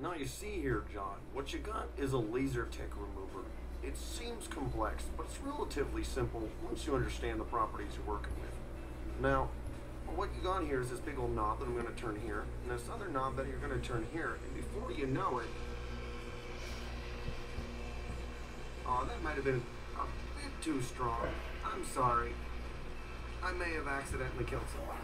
Now you see here, John, what you got is a laser tick remover. It seems complex, but it's relatively simple once you understand the properties you're working with. Now, what you got here is this big old knob that I'm going to turn here, and this other knob that you're going to turn here, and before you know it, oh, that might have been a bit too strong. I'm sorry. I may have accidentally killed someone.